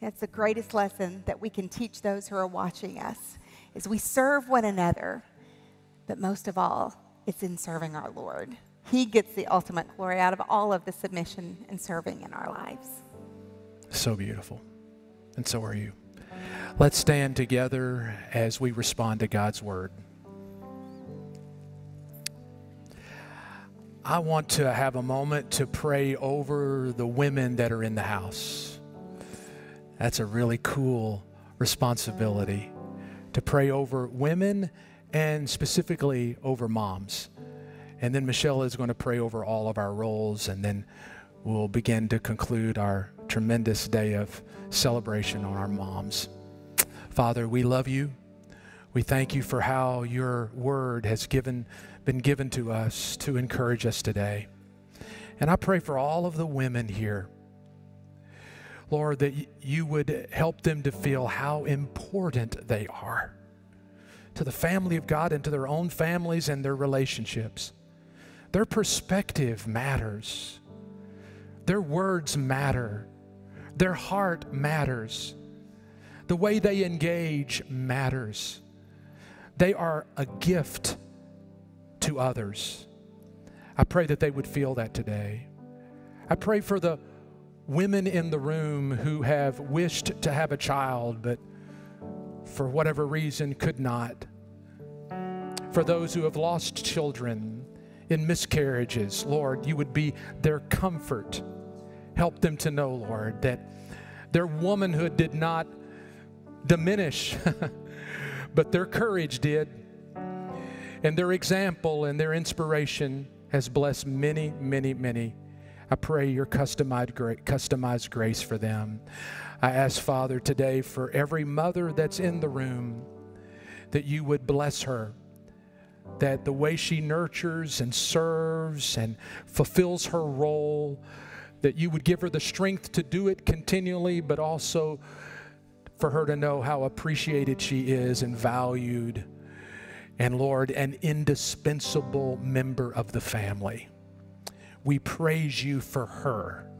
M: That's the greatest lesson that we can teach those who are watching us is we serve one another, but most of all, it's in serving our Lord. He gets the ultimate glory out of all of the submission and serving in our lives.
L: So beautiful. And so are you. Let's stand together as we respond to God's word. I want to have a moment to pray over the women that are in the house. That's a really cool responsibility to pray over women and specifically over moms. And then Michelle is going to pray over all of our roles, and then we'll begin to conclude our tremendous day of celebration on our moms. Father, we love you. We thank you for how your word has given, been given to us to encourage us today. And I pray for all of the women here. Lord, that you would help them to feel how important they are to the family of God and to their own families and their relationships. Their perspective matters. Their words matter. Their heart matters. The way they engage matters. They are a gift to others. I pray that they would feel that today. I pray for the women in the room who have wished to have a child, but for whatever reason could not. For those who have lost children in miscarriages, Lord, you would be their comfort. Help them to know, Lord, that their womanhood did not diminish, but their courage did. And their example and their inspiration has blessed many, many, many. I pray your customized, customized grace for them. I ask, Father, today for every mother that's in the room that you would bless her that the way she nurtures and serves and fulfills her role, that you would give her the strength to do it continually, but also for her to know how appreciated she is and valued. And Lord, an indispensable member of the family. We praise you for her.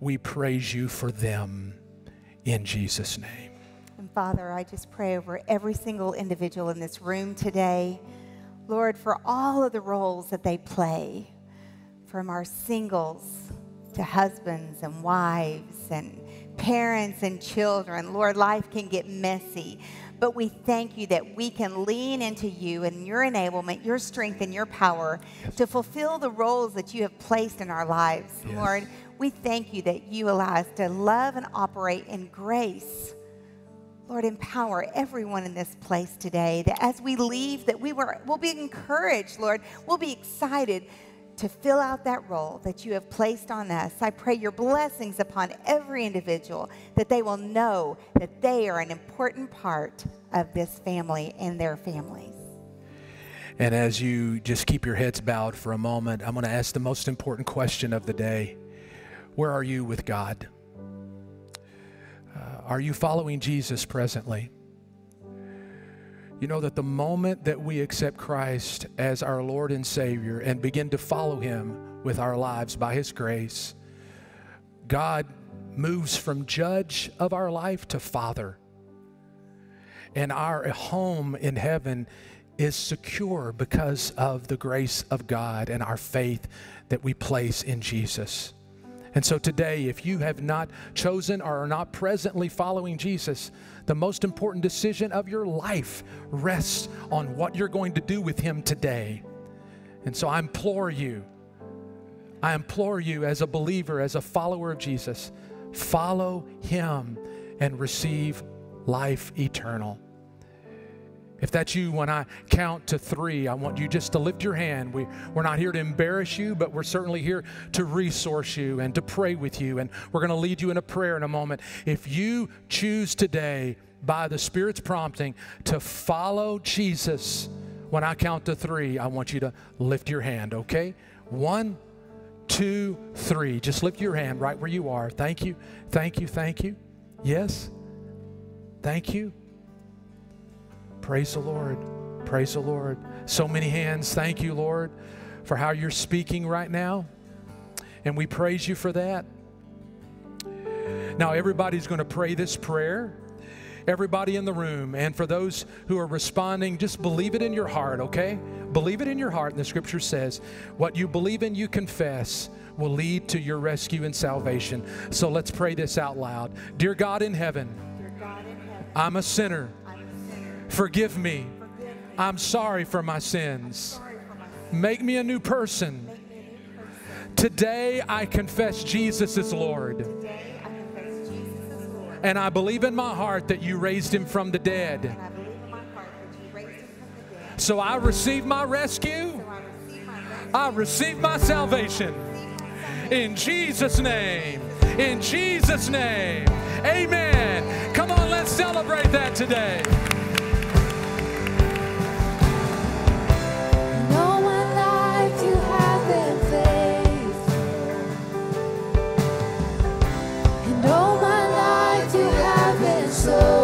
L: We praise you for them in Jesus' name.
M: And Father, I just pray over every single individual in this room today. Lord, for all of the roles that they play, from our singles to husbands and wives and parents and children. Lord, life can get messy, but we thank you that we can lean into you and your enablement, your strength, and your power yes. to fulfill the roles that you have placed in our lives. Yes. Lord, we thank you that you allow us to love and operate in grace Lord, empower everyone in this place today that as we leave, that we were, will be encouraged, Lord. We'll be excited to fill out that role that you have placed on us. I pray your blessings upon every individual, that they will know that they are an important part of this family and their families.
L: And as you just keep your heads bowed for a moment, I'm going to ask the most important question of the day Where are you with God? Uh, are you following Jesus presently? You know that the moment that we accept Christ as our Lord and Savior and begin to follow Him with our lives by His grace, God moves from judge of our life to Father. And our home in heaven is secure because of the grace of God and our faith that we place in Jesus. And so today, if you have not chosen or are not presently following Jesus, the most important decision of your life rests on what you're going to do with Him today. And so I implore you, I implore you as a believer, as a follower of Jesus, follow Him and receive life eternal. If that's you, when I count to three, I want you just to lift your hand. We, we're not here to embarrass you, but we're certainly here to resource you and to pray with you. And we're going to lead you in a prayer in a moment. If you choose today, by the Spirit's prompting, to follow Jesus, when I count to three, I want you to lift your hand, okay? One, two, three. Just lift your hand right where you are. Thank you, thank you, thank you. Yes, thank you. Praise the Lord. Praise the Lord. So many hands. Thank you, Lord, for how you're speaking right now. And we praise you for that. Now, everybody's going to pray this prayer. Everybody in the room, and for those who are responding, just believe it in your heart, okay? Believe it in your heart. And the scripture says, what you believe in, you confess, will lead to your rescue and salvation. So let's pray this out loud. Dear God in heaven, I'm a sinner. Forgive me. I'm sorry for my sins. Make me a new person. Today I confess Jesus is Lord. And I believe in my heart that you raised him from the dead. So I receive my rescue. I receive my salvation. In Jesus' name. In Jesus' name. Amen. Come on, let's celebrate that today.
B: Have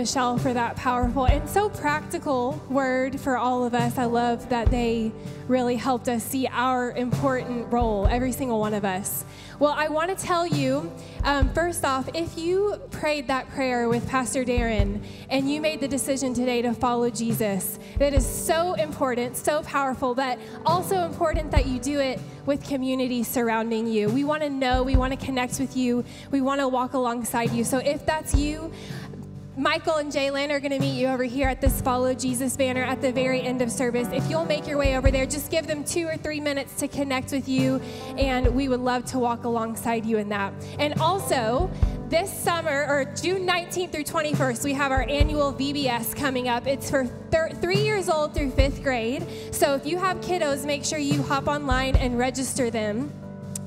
A: Michelle, for that powerful and so practical word for all of us. I love that they really helped us see our important role, every single one of us. Well, I want to tell you, um, first off, if you prayed that prayer with Pastor Darren and you made the decision today to follow Jesus, that is so important, so powerful, but also important that you do it with community surrounding you. We want to know, we want to connect with you, we want to walk alongside you. So if that's you, Michael and Jalen are going to meet you over here at this Follow Jesus banner at the very end of service. If you'll make your way over there, just give them two or three minutes to connect with you, and we would love to walk alongside you in that. And also, this summer, or June 19th through 21st, we have our annual VBS coming up. It's for thir- three years old through fifth grade. So if you have kiddos, make sure you hop online and register them.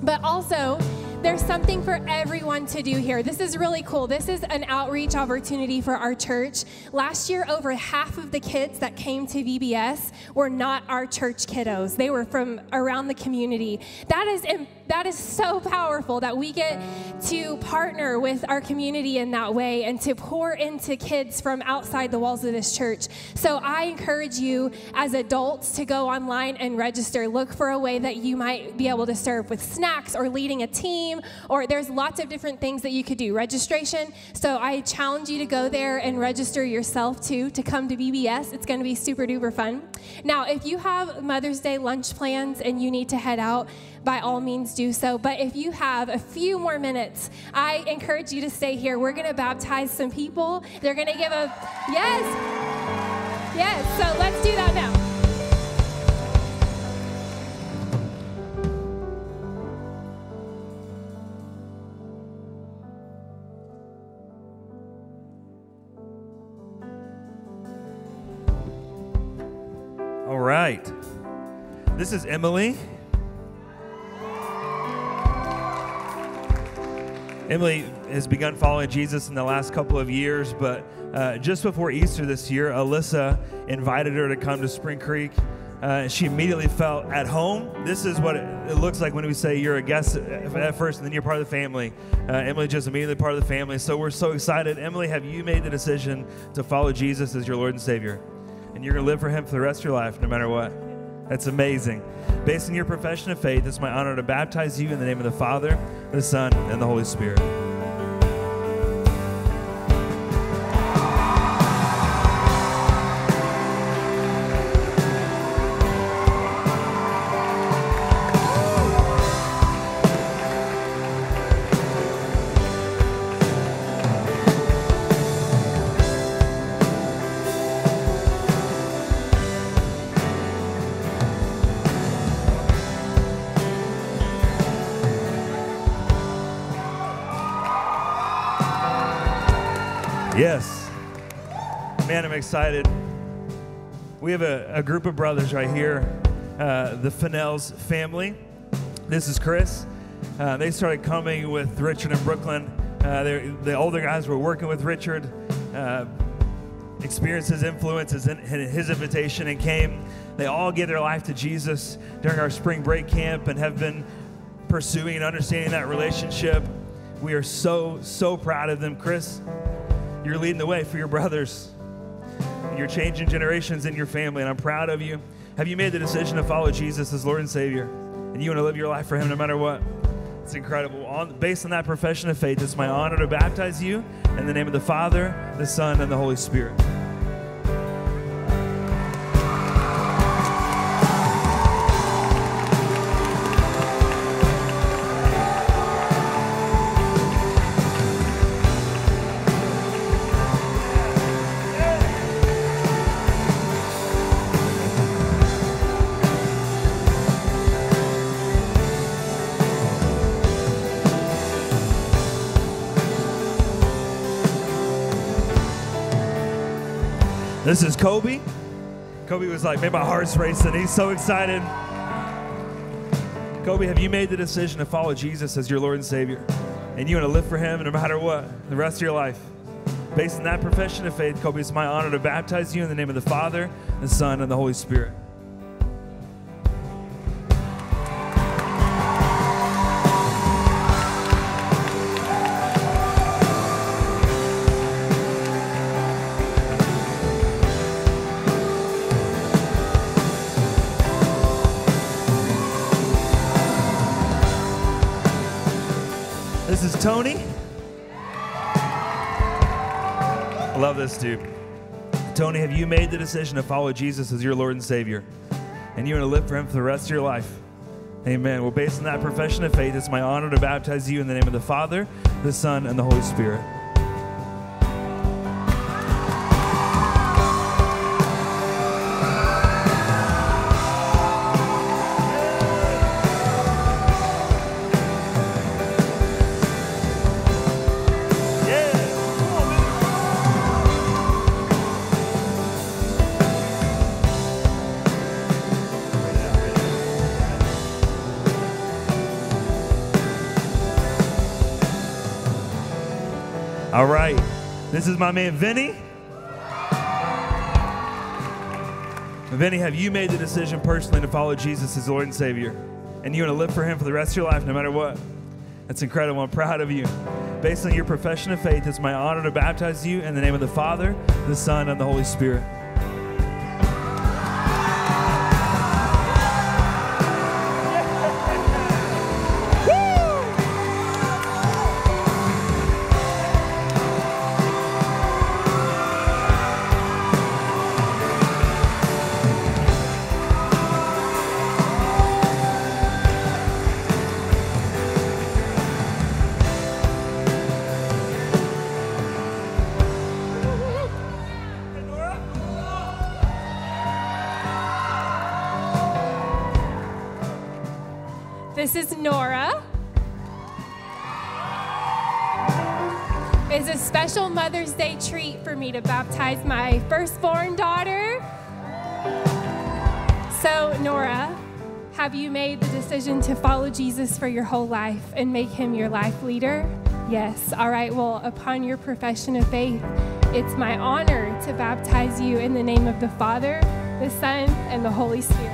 A: But also, there's something for everyone to do here. This is really cool. This is an outreach opportunity for our church. Last year, over half of the kids that came to VBS were not our church kiddos. They were from around the community. That is that is so powerful that we get to partner with our community in that way and to pour into kids from outside the walls of this church. So I encourage you as adults to go online and register. Look for a way that you might be able to serve with snacks or leading a team, or there's lots of different things that you could do. Registration. So I challenge you to go there and register yourself too to come to VBS. It's going to be super duper fun. Now, if you have Mother's Day lunch plans and you need to head out, by all means do so. But if you have a few more minutes, I encourage you to stay here. We're going to baptize some people. They're going to give a, yes, yes. So let's do that now.
N: Right. This is Emily. Emily has begun following Jesus in the last couple of years, but uh, just before Easter this year, Alyssa invited her to come to Spring Creek. Uh, she immediately felt at home. This is what it, it, looks like when we say you're a guest at first and then you're part of the family. Uh, Emily just immediately part of the family. So we're so excited. Emily, have you made the decision to follow Jesus as your Lord and Savior? And you're going to live for Him for the rest of your life, no matter what. That's amazing. Based on your profession of faith, it's my honor to baptize you in the name of the Father, the Son, and the Holy Spirit. Man, I'm excited. We have a, a group of brothers right here, uh, the Fennells family. This is Chris. Uh, they started coming with Richard in Brooklyn. Uh, the older guys were working with Richard, uh, experienced his influence, his, his invitation, and came. They all gave their life to Jesus during our spring break camp and have been pursuing and understanding that relationship. We are so, so proud of them. Chris, you're leading the way for your brothers. You're changing generations in your family, and I'm proud of you. Have you made the decision to follow Jesus as Lord and Savior? And you want to live your life for Him no matter what? It's incredible. On, based on that profession of faith, it's my honor to baptize you in the name of the Father, the Son, and the Holy Spirit. This is Kobe. Kobe was like, man, my heart's racing. He's so excited. Kobe, have you made the decision to follow Jesus as your Lord and Savior? And you want to live for Him no matter what, the rest of your life? Based on that profession of faith, Kobe, it's my honor to baptize you in the name of the Father, the Son, and the Holy Spirit. This. Tony, have you made the decision to follow Jesus as your Lord and Savior? And you want to live for Him for the rest of your life? Amen. Well, based on that profession of faith, it's my honor to baptize you in the name of the Father, the Son, and the Holy Spirit. This is my man, Vinny. Vinny, have you made the decision personally to follow Jesus as Lord and Savior? And you want to live for Him for the rest of your life, no matter what? That's incredible. I'm proud of you. Based on your profession of faith, it's my honor to baptize you in the name of the Father, the Son, and the Holy Spirit.
A: Mother's Day treat for me to baptize my firstborn daughter. So, Nora, have you made the decision to follow Jesus for your whole life and make him your life leader? Yes. All right. Well, upon your profession of faith, it's my honor to baptize you in the name of the Father, the Son, and the Holy Spirit.